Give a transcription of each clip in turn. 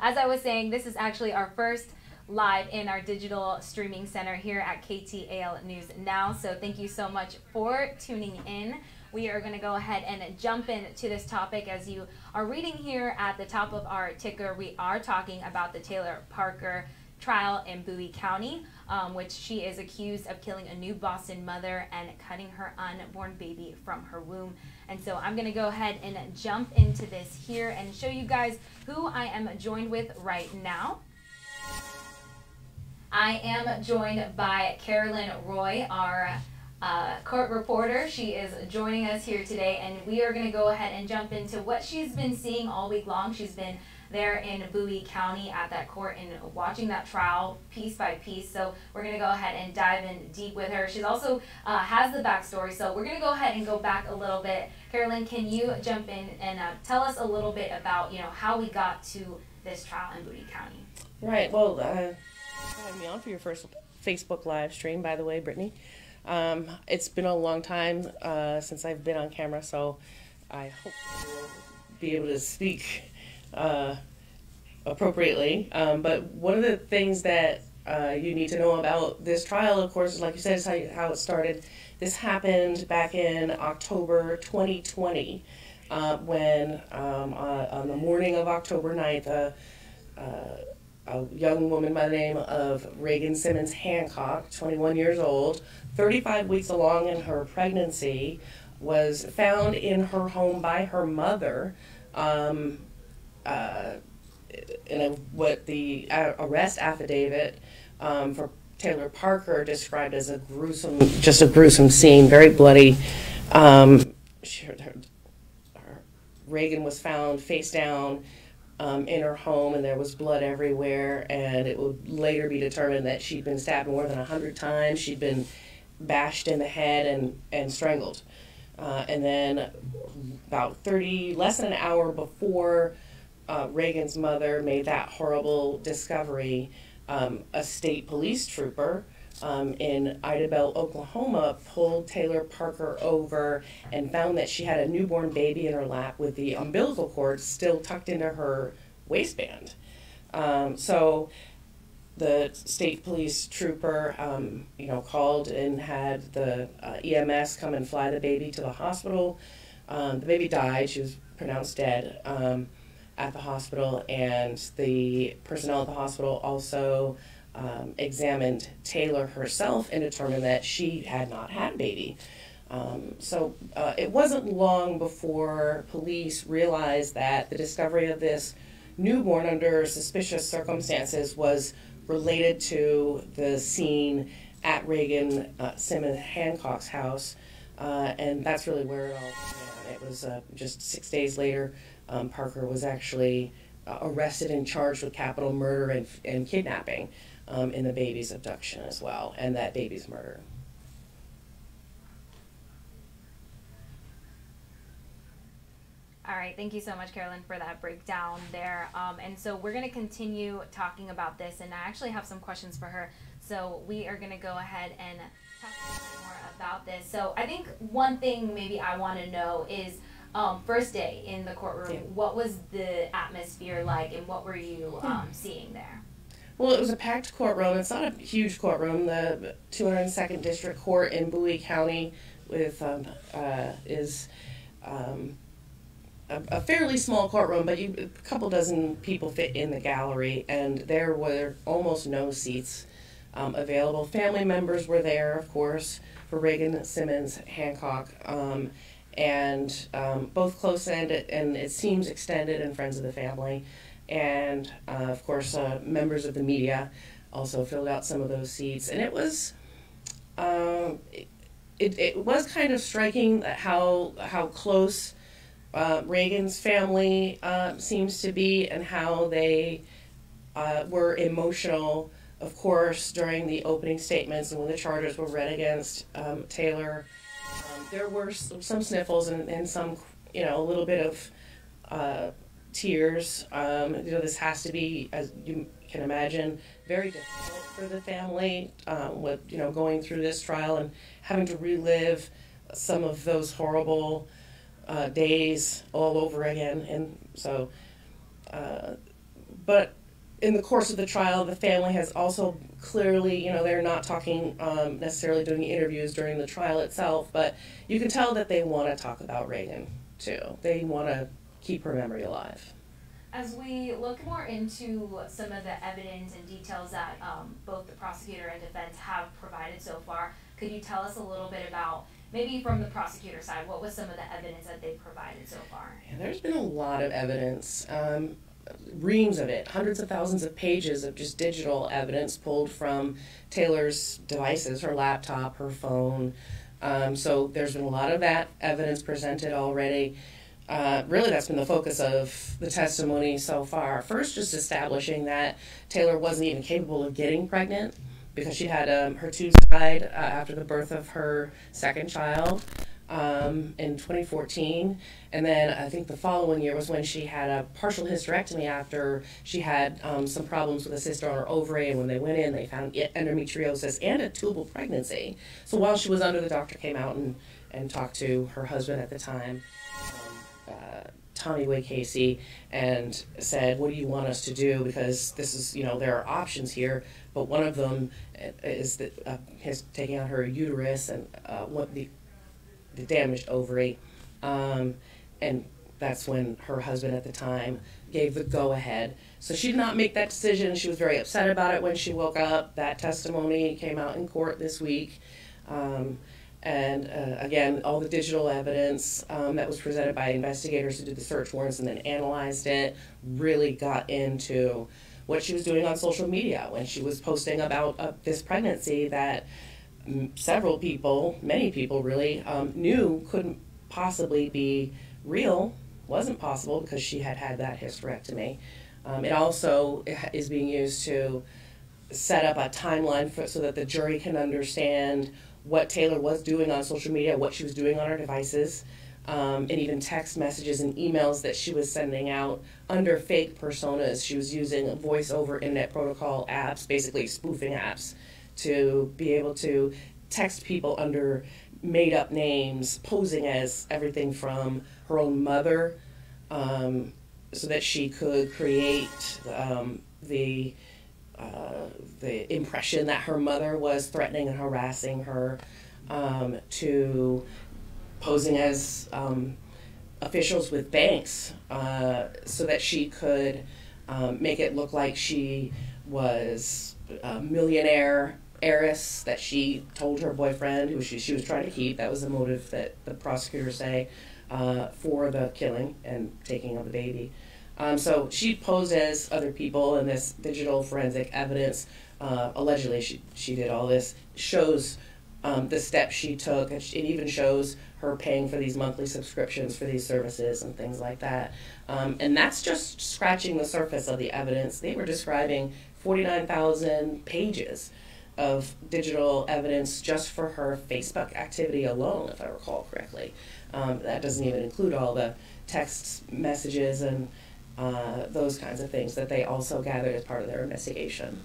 As I was saying, this is actually our first live in our digital streaming center here at KTAL News Now. So thank you so much for tuning in. We are going to go ahead and jump into this topic. As you are reading here at the top of our ticker, we are talking about the Taylor Parker trial in Bowie County, um, which she is accused of killing a new Boston mother and cutting her unborn baby from her womb. And so I'm going to go ahead and jump into this here and show you guys who I am joined with right now. I am joined by Carolyn Roy, our uh, court reporter. She is joining us here today, and we are going to go ahead and jump into what she's been seeing all week long. She's been there in Bowie County at that court and watching that trial piece by piece. So we're going to go ahead and dive in deep with her. She's also uh, has the backstory. So we're going to go ahead and go back a little bit. Carolyn, can you jump in and uh, tell us a little bit about you know how we got to this trial in Bowie County? Right. Well, uh, having me on for your first Facebook live stream, by the way, Brittany. Um, it's been a long time uh, since I've been on camera, so I hope will be able to speak uh, appropriately. Um, but one of the things that uh, you need to know about this trial, of course, is like you said, how, how it started. This happened back in October 2020 uh, when, um, on the morning of October 9th, uh, a young woman by the name of Reagan Simmons Hancock, 21 years old, 35 weeks along in her pregnancy, was found in her home by her mother um, uh, in a, what the arrest affidavit um, for Taylor Parker described as a gruesome, just a gruesome scene, very bloody. Um, she, her, her, Reagan was found face down um, in her home, and there was blood everywhere. And it would later be determined that she'd been stabbed more than hundred times. She'd been bashed in the head and and strangled. Uh, and then about 30, less than an hour before uh, Reagan's mother made that horrible discovery, um, a state police trooper um, in Idabel, Oklahoma, pulled Taylor Parker over and found that she had a newborn baby in her lap with the umbilical cord still tucked into her waistband. Um, so the state police trooper, um, you know, called and had the uh, EMS come and fly the baby to the hospital. Um, the baby died; she was pronounced dead um, at the hospital, and the personnel at the hospital also um, examined Taylor herself and determined that she had not had a baby. Um, so uh, it wasn't long before police realized that the discovery of this newborn under suspicious circumstances was related to the scene at Reagan uh, Simmons Hancock's house. Uh, and that's really where it all began. It was uh, just six days later, um, Parker was actually uh, arrested and charged with capital murder and, and kidnapping um, in the baby's abduction as well, and that baby's murder. All right, thank you so much, Carolyn, for that breakdown there. Um, and so we're going to continue talking about this, and I actually have some questions for her. So we are going to go ahead and talk more about this. So I think one thing maybe I want to know is um, first day in the courtroom, yeah. what was the atmosphere like, and what were you um, hmm. seeing there? Well, it was a packed courtroom. It's not a huge courtroom. The 202nd District Court in Bowie County with um, uh, is um, a, a, fairly small courtroom, but you, a couple dozen people fit in the gallery, and there were almost no seats um, available. Family members were there, of course, for Reagan Simmons Hancock, um, and um, both close and and it seems extended and friends of the family and uh, of course, uh, members of the media also filled out some of those seats. And it was, um, it, it was kind of striking how how close uh, Reagan's family uh, seems to be, and how they uh, were emotional. Of course, during the opening statements and when the charges were read against um, Taylor, um, there were some, sniffles and, and some, you know, a little bit of uh, tears. Um, you know, this has to be, as you can imagine, very difficult for the family um, with you know going through this trial and having to relive some of those horrible uh, days all over again. And so, uh, but in the course of the trial, the family has also clearly, you know, they're not talking um, necessarily doing interviews during the trial itself, but you can tell that they want to talk about Reagan too. They want to keep her memory alive. As we look more into some of the evidence and details that um, both the prosecutor and defense have provided so far, could you tell us a little bit about maybe from the prosecutor side, what was some of the evidence that they've provided so far? Yeah, there's been a lot of evidence. Um, reams of it, hundreds of thousands of pages of just digital evidence pulled from Taylor's devices, her laptop, her phone. Um, so there's been a lot of that evidence presented already. Uh, really, that's been the focus of the testimony so far. First, just establishing that Taylor wasn't even capable of getting pregnant because she had um, her tubes died uh, after the birth of her second child um, in 2014. And then I think the following year was when she had a partial hysterectomy after she had um, some problems with a cyst on her ovary. And when they went in, they found endometriosis and a tubal pregnancy. So while she was under, the doctor came out and, and talked to her husband at the time. Um, uh, Tommy Wade Casey and said, "What do you want us to do? Because this is, you know, there are options here, but one of them is that uh, his taking out her uterus and uh, what the damaged ovary. Um, and that's when her husband at the time gave the go ahead. So she did not make that decision. She was very upset about it when she woke up. That testimony came out in court this week. Um, and uh, again, all the digital evidence um, that was presented by investigators who did the search warrants and then analyzed it really got into what she was doing on social media when she was posting about uh, this pregnancy that several people, many people really, um, knew couldn't possibly be real, wasn't possible because she had had that hysterectomy. Um, it also is being used to set up a timeline for, so that the jury can understand what Taylor was doing on social media, what she was doing on her devices, um, and even text messages and emails that she was sending out under fake personas. She was using voice over internet protocol apps, basically spoofing apps to be able to text people under made up names, posing as everything from her own mother, um, so that she could create um, the uh, the impression that her mother was threatening and harassing her, um, to posing as um, officials with banks, uh, so that she could um, make it look like she was a millionaire heiress that she told her boyfriend, who she, she was trying to keep. That was the motive that the prosecutors say uh, for the killing and taking of the baby. Um, so she posed as other people, and this digital forensic evidence, uh, allegedly she, she did all this, shows um, the steps she took. It even shows her paying for these monthly subscriptions for these services and things like that. Um, and that's just scratching the surface of the evidence. They were describing 49,000 pages of digital evidence just for her Facebook activity alone, if I recall correctly. Um, that doesn't even include all the text messages and uh, those kinds of things that they also gathered as part of their investigation.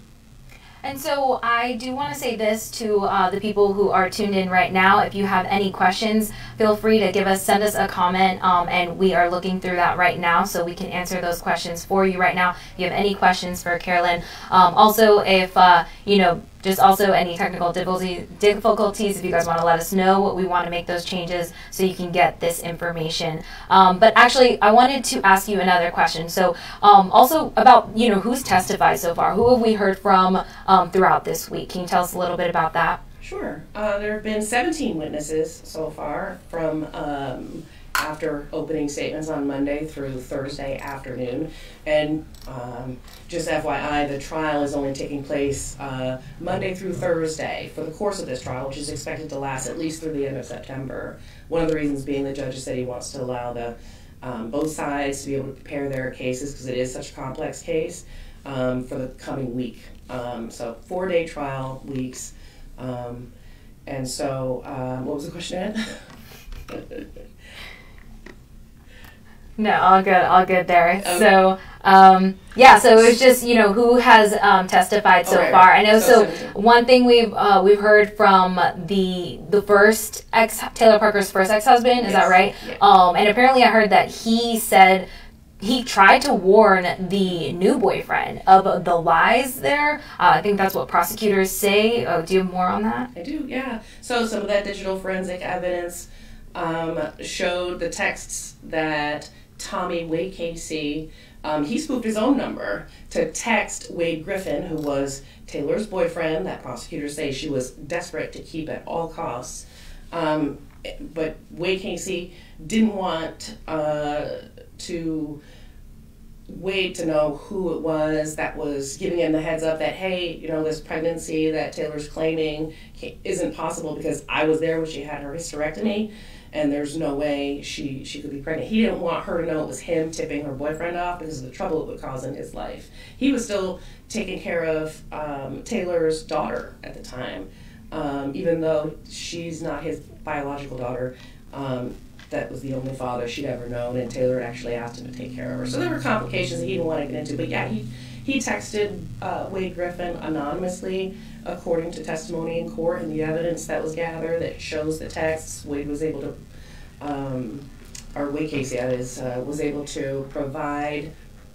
And so I do want to say this to uh, the people who are tuned in right now. If you have any questions, feel free to give us, send us a comment, um, and we are looking through that right now, so we can answer those questions for you right now. If you have any questions for Carolyn, um, also if uh, you know just also any technical difficulties, if you guys want to let us know, we want to make those changes so you can get this information. Um, but actually, I wanted to ask you another question. So um, also about, you know, who's testified so far? Who have we heard from um, throughout this week? Can you tell us a little bit about that? Sure. Uh, there have been 17 witnesses so far from um, after opening statements on Monday through Thursday afternoon. And um, just FYI, the trial is only taking place uh, Monday through Thursday for the course of this trial, which is expected to last at least through the end of September. One of the reasons being the judge said he wants to allow the um, both sides to be able to prepare their cases because it is such a complex case um, for the coming week. Um, so four day trial weeks. Um, and so, um, what was the question? No, all good, all good there. Okay. So, um, yeah, so it was just you know who has um, testified so far. I know. So, so one thing we've uh, we've heard from the the first ex Taylor Parker's first ex husband is that right? Yeah. Um, and apparently I heard that he said he tried to warn the new boyfriend of the lies there. Uh, I think that's what prosecutors say. Uh, do you have more on that? I do, yeah. So some of that digital forensic evidence um, showed the texts that Tommy Wade Casey, um, he spoofed his own number to text Wade Griffin, who was Taylor's boyfriend, that prosecutors say she was desperate to keep at all costs. Um, but Wade Casey didn't want uh, to wait to know who it was that was giving him the heads up that hey you know this pregnancy that taylor's claiming isn't possible because i was there when she had her hysterectomy and there's no way she she could be pregnant he didn't want her to know it was him tipping her boyfriend off because of the trouble it would cause in his life he was still taking care of um, taylor's daughter at the time um, even though she's not his biological daughter um, that was the only father she'd ever known, and Taylor actually asked him to take care of her. So there were complications that he didn't want to get into. But yeah, he, he texted uh, Wade Griffin anonymously, according to testimony in court and the evidence that was gathered that shows the texts. Wade was able to, um, or Wade Casey, that is, uh, was able to provide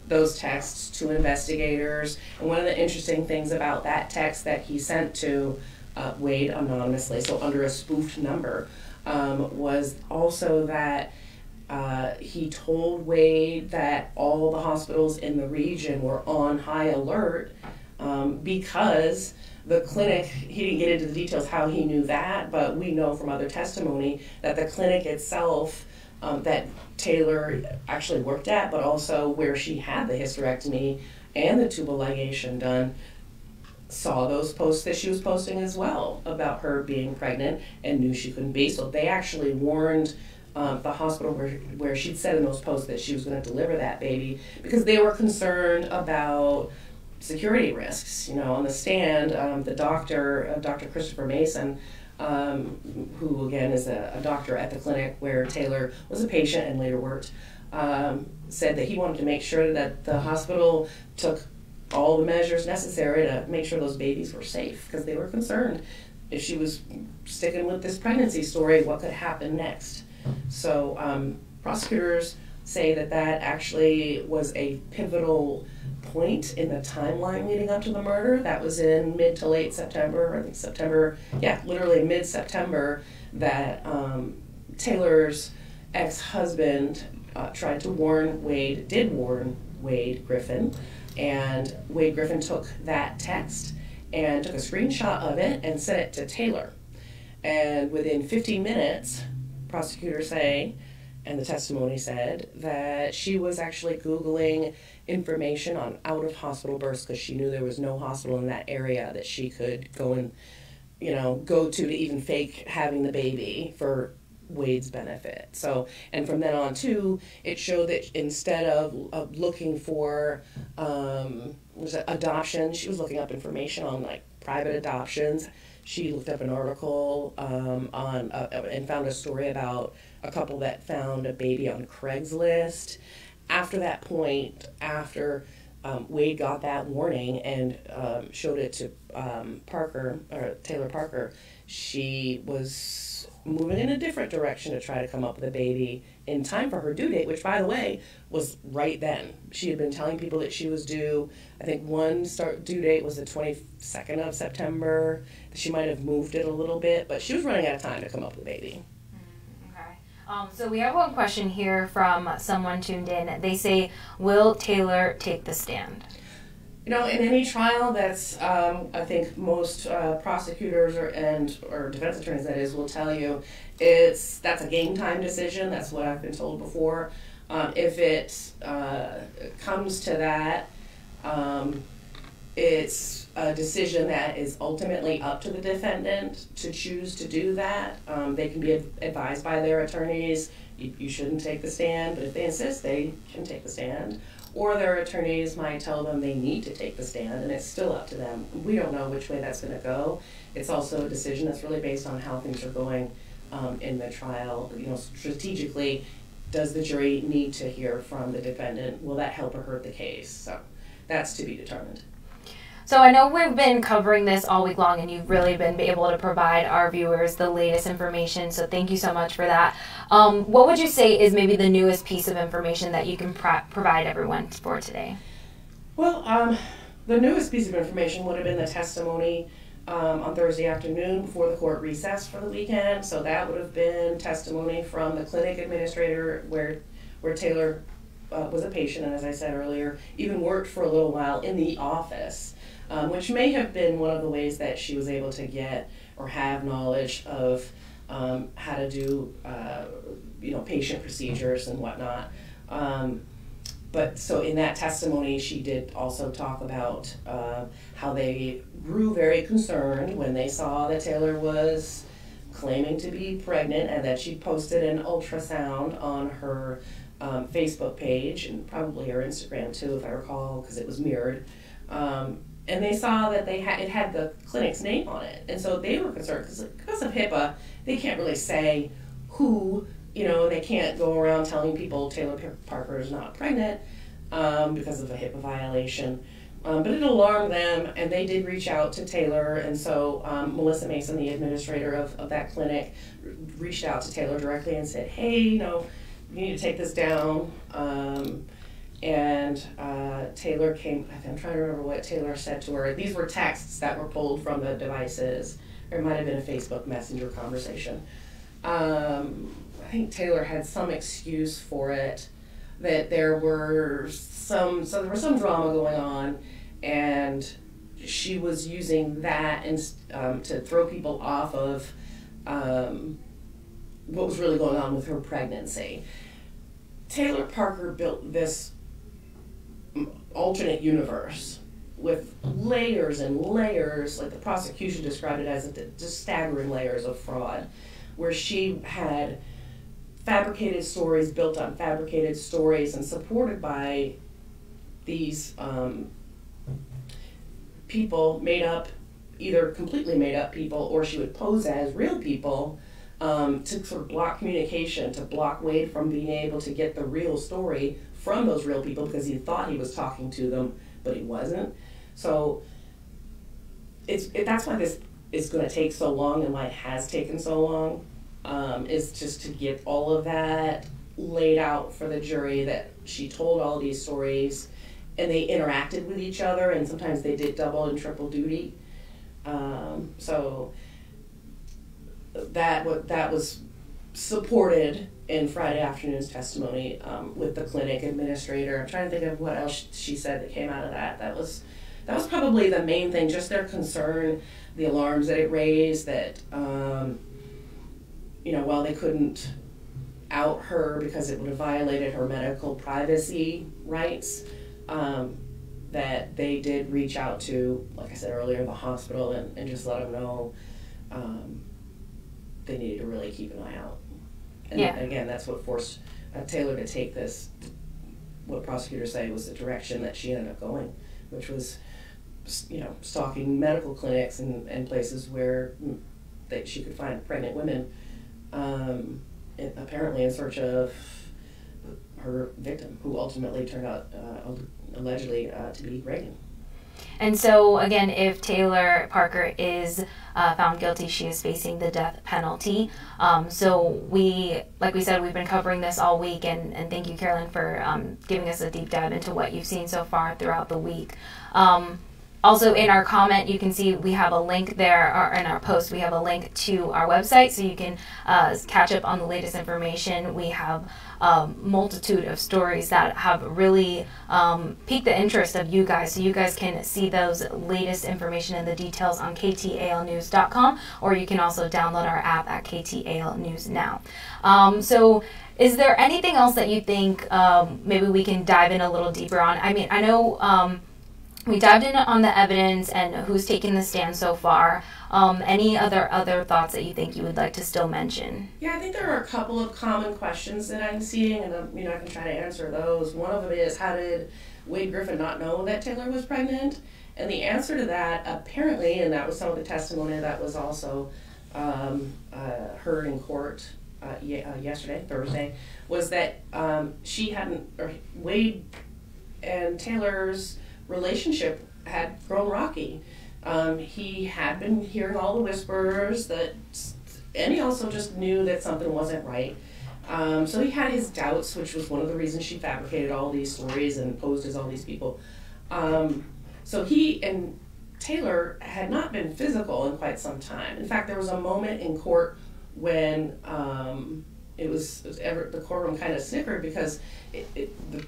those texts to investigators. And one of the interesting things about that text that he sent to uh, Wade anonymously, so under a spoofed number, um, was also that uh, he told Wade that all the hospitals in the region were on high alert um, because the clinic, he didn't get into the details how he knew that, but we know from other testimony that the clinic itself um, that Taylor actually worked at, but also where she had the hysterectomy and the tubal ligation done, saw those posts that she was posting as well about her being pregnant and knew she couldn't be. So they actually warned um, the hospital where, where she'd said in those posts that she was going to deliver that baby because they were concerned about security risks. You know, on the stand, um, the doctor, uh, Dr. Christopher Mason, um, who again is a, a, doctor at the clinic where Taylor was a patient and later worked, um, said that he wanted to make sure that the hospital took all the measures necessary to make sure those babies were safe because they were concerned if she was sticking with this pregnancy story, what could happen next. So um, prosecutors say that that actually was a pivotal point in the timeline leading up to the murder. That was in mid to late September, I think September, yeah, literally mid September, that um, Taylor's ex husband uh, tried to warn Wade, did warn Wade Griffin and Wade Griffin took that text and took a screenshot of it and sent it to Taylor. And within 15 minutes, prosecutors say, and the testimony said, that she was actually Googling information on out of hospital births because she knew there was no hospital in that area that she could go and, you know, go to to even fake having the baby for Wade's benefit. So, and from then on too, it showed that instead of, looking for um, was it adoption, she was looking up information on like private adoptions. She looked up an article um, on uh, and found a story about a couple that found a baby on Craigslist. After that point, after um, Wade got that warning and um, showed it to um, Parker or Taylor Parker, she was moving in a different direction to try to come up with a baby in time for her due date, which, by the way, was right then. She had been telling people that she was due. I think one start due date was the 22nd of September. She might have moved it a little bit, but she was running out of time to come up with a baby. Mm, okay. Um, so we have one question here from someone tuned in. They say, "Will Taylor take the stand?" You know, in any trial, that's um, I think most uh, prosecutors or and or defense attorneys that is will tell you, it's that's a game time decision. That's what I've been told before. Um, if it uh, comes to that, um, it's a decision that is ultimately up to the defendant to choose to do that. Um, they can be advised by their attorneys. You, you shouldn't take the stand, but if they insist, they can take the stand or their attorneys might tell them they need to take the stand, and it's still up to them. We don't know which way that's going to go. It's also a decision that's really based on how things are going um, in the trial. You know, strategically, does the jury need to hear from the defendant? Will that help or hurt the case? So that's to be determined. So I know we've been covering this all week long, and you've really been able to provide our viewers the latest information. So thank you so much for that. Um, what would you say is maybe the newest piece of information that you can pro- provide everyone for today? Well, um, the newest piece of information would have been the testimony um, on Thursday afternoon before the court recessed for the weekend. So that would have been testimony from the clinic administrator where where Taylor uh, was a patient, and as I said earlier, even worked for a little while in the office um, which may have been one of the ways that she was able to get or have knowledge of um, how to do, uh, you know, patient procedures and whatnot. Um, but so in that testimony, she did also talk about uh, how they grew very concerned when they saw that Taylor was claiming to be pregnant and that she posted an ultrasound on her um, Facebook page and probably her Instagram too, if I recall, because it was mirrored. Um, and they saw that they had it had the clinic's name on it, and so they were concerned because because of HIPAA, they can't really say who you know they can't go around telling people Taylor Parker is not pregnant um, because of a HIPAA violation. Um, but it alarmed them, and they did reach out to Taylor, and so um, Melissa Mason, the administrator of, of that clinic, reached out to Taylor directly and said, "Hey, you know, you need to take this down." Um, and uh, Taylor came. I'm trying to remember what Taylor said to her. These were texts that were pulled from the devices. Or it might have been a Facebook Messenger conversation. Um, I think Taylor had some excuse for it, that there were some, so there was some drama going on, and she was using that and um, to throw people off of um, what was really going on with her pregnancy. Taylor Parker built this alternate universe with layers and layers, like the prosecution described it as just staggering layers of fraud, where she had fabricated stories built on fabricated stories and supported by these um, people made up, either completely made up people or she would pose as real people um, to sort of block communication, to block Wade from being able to get the real story from those real people because he thought he was talking to them, but he wasn't. So it's it, that's why this is going to take so long and why it has taken so long um, is just to get all of that laid out for the jury that she told all these stories and they interacted with each other and sometimes they did double and triple duty. Um, so that what that was supported in Friday afternoon's testimony um, with the clinic administrator. I'm trying to think of what else she said that came out of that. That was that was probably the main thing. Just their concern, the alarms that it raised. That um, you know, while they couldn't out her because it would have violated her medical privacy rights. Um, that they did reach out to, like I said earlier, the hospital and, and just let them know um, they needed to really keep an eye out. And Yeah. again, that's what forced uh, Taylor to take this, what prosecutors say was the direction that she ended up going, which was, you know, stalking medical clinics and, and places where mm, that she could find pregnant women, um, apparently in search of her victim, who ultimately turned out uh, allegedly uh, to be Reagan. And so, again, if Taylor Parker is uh, found guilty, she is facing the death penalty. Um, so, we, like we said, we've been covering this all week, and, and thank you, Carolyn, for um, giving us a deep dive into what you've seen so far throughout the week. Um, also, in our comment, you can see we have a link there, or in our post, we have a link to our website so you can uh, catch up on the latest information. We have um, multitude of stories that have really um, piqued the interest of you guys. So you guys can see those latest information and the details on ktalnews.com, or you can also download our app at KTAL News Now. Um, so is there anything else that you think um, maybe we can dive in a little deeper on? I mean, I know um, we dived in on the evidence and who's taken the stand so far. Um, any other other thoughts that you think you would like to still mention? Yeah, I think there are a couple of common questions that I'm seeing, and um, you know I can try to answer those. One of them is how did Wade Griffin not know that Taylor was pregnant? And the answer to that, apparently, and that was some of the testimony that was also um, uh, heard in court uh, uh, yesterday, Thursday, was that um, she hadn't, or Wade and Taylor's relationship had grown rocky. Um, he had been hearing all the whispers that, and he also just knew that something wasn't right. Um, so he had his doubts, which was one of the reasons she fabricated all these stories and posed as all these people. Um, so he and Taylor had not been physical in quite some time. In fact, there was a moment in court when um, it was, it was ever, the courtroom kind of snickered because it, it, the,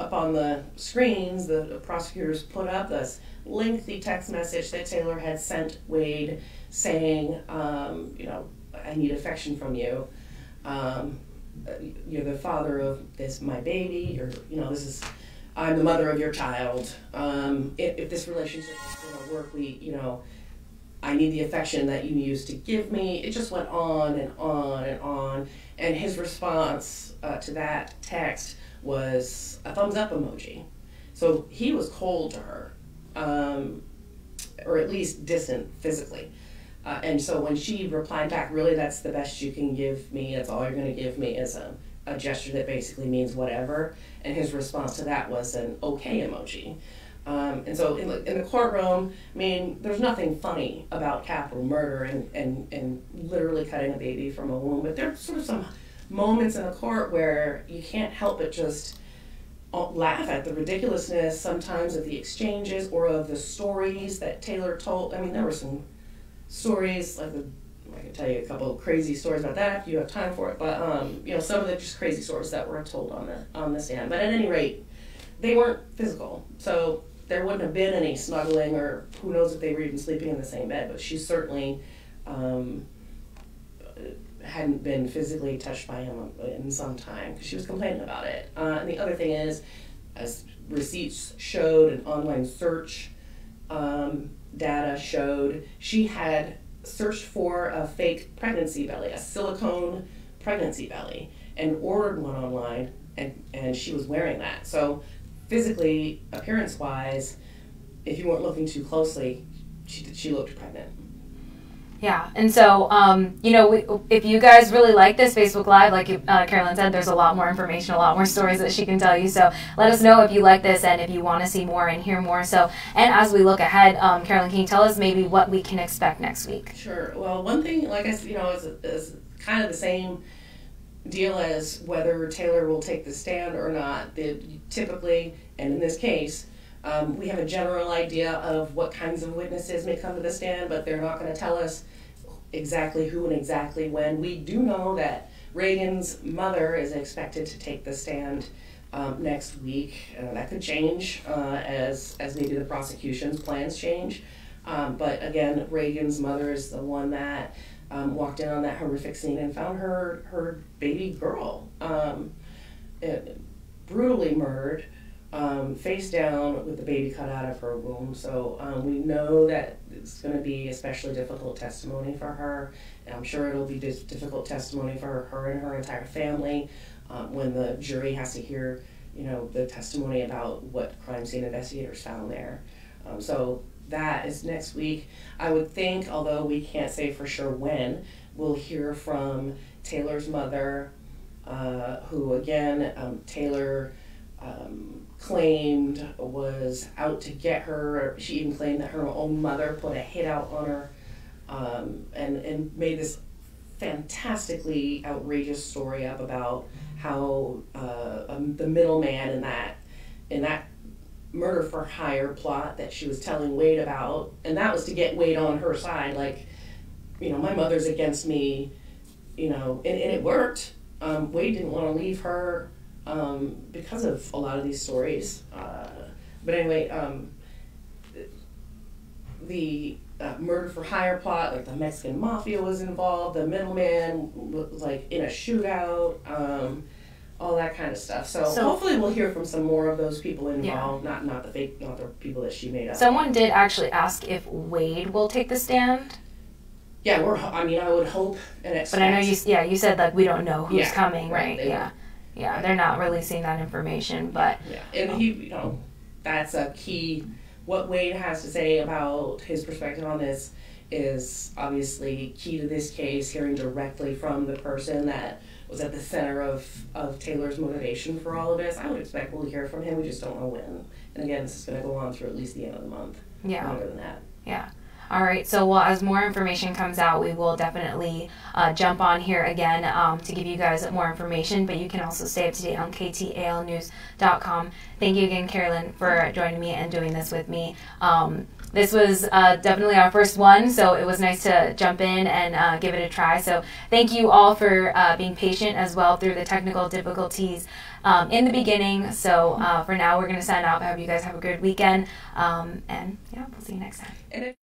up on the screens, the, prosecutors put up this lengthy text message that Taylor had sent Wade saying, um, you know, I need affection from you. Um, you're the father of this my baby. You're, you know, this is I'm the mother of your child. Um, if, if this relationship is going to work, we, you know, I need the affection that you used to give me. It just went on and on and on. And his response uh, to that text was a thumbs up emoji. So he was cold to her, um, or at least distant physically. Uh, and so when she replied back, really, that's the best you can give me. That's all you're going to give me is a, a gesture that basically means whatever. And his response to that was an okay emoji. Um, and so in the, in the courtroom, I mean, there's nothing funny about capital murder and, and, and literally cutting a baby from a womb, but there's sort of some moments in the court where you can't help but just uh, laugh at the ridiculousness sometimes of the exchanges or of the stories that Taylor told. I mean, there were some stories like the I can tell you a couple crazy stories about that if you have time for it. But um, you know, some of the just crazy stories that were told on the on the stand. But at any rate, they weren't physical, so there wouldn't have been any snuggling, or who knows if they were even sleeping in the same bed. But she certainly um, hadn't been physically touched by him in some time because she was complaining about it. Uh, and the other thing is, as receipts showed, and online search um, data showed, she had searched for a fake pregnancy belly, a silicone pregnancy belly, and ordered one online, and, and she was wearing that. So, physically, appearance wise, if you weren't looking too closely, she, she looked pregnant. Yeah, and so um, you know, we, if you guys really like this Facebook Live, like uh, Carolyn said, there's a lot more information, a lot more stories that she can tell you. So let us know if you like this and if you want to see more and hear more. So, and as we look ahead, um, Carolyn, can you tell us maybe what we can expect next week? Sure. Well, one thing, like I, said, you know, is, is kind of the same deal as whether Taylor will take the stand or not. The, typically, and in this case, um, we have a general idea of what kinds of witnesses may come to the stand, but they're not going to tell us exactly who and exactly when. We do know that Reagan's mother is expected to take the stand um, next week. Uh, that could change uh, as, as maybe the prosecution's plans change. Um, but again, Reagan's mother is the one that um, walked in on that horrific scene and found her, her baby girl um, it, brutally murdered um, face down with the baby cut out of her womb. So um, we know that it's going to be especially difficult testimony for her. And I'm sure it'll be difficult testimony for her and her entire family um, when the jury has to hear, you know, the testimony about what crime scene investigators found there. Um, so that is next week. I would think, although we can't say for sure when, we'll hear from Taylor's mother, uh, who again, um, Taylor. Um, claimed was out to get her. She even claimed that her own mother put a hit out on her um, and, and made this fantastically outrageous story up about how uh, um, the middleman in that in that murder for hire plot that she was telling Wade about, and that was to get Wade on her side. Like, you know, my mother's against me, you know, and, and it worked. Um, Wade didn't want to leave her um, because of a lot of these stories. Uh, but anyway, um, the uh, murder for hire plot, like the Mexican mafia was involved, the middleman was like in a shootout, um, all that kind of stuff. So, so, hopefully we'll hear from some more of those people involved, yeah. not not the fake, not the people that she made up. Someone did actually ask if Wade will take the stand. Yeah, we're. I mean, I would hope and expect. But I know you. Yeah, you said like we don't know who's yeah, coming, right? right? Yeah. Yeah, they're not releasing that information, but yeah, and he, you know, that's a key. What Wade has to say about his perspective on this is obviously key to this case. Hearing directly from the person that was at the center of, of Taylor's motivation for all of this. I would expect we'll hear from him. We just don't know when. And again, this is going to go on through at least the end of the month. Yeah. Longer than that. Yeah. All right. So, well, as more information comes out, we will definitely uh, jump on here again um, to give you guys more information. But you can also stay up to date on ktalnews.com. Thank you again, Carolyn, for joining me and doing this with me. Um, this was uh, definitely our first one, so it was nice to jump in and uh, give it a try. So, thank you all for uh, being patient as well through the technical difficulties um, in the beginning. So, uh, for now, we're going to sign off. I hope you guys have a good weekend. Um, and yeah, we'll see you next time.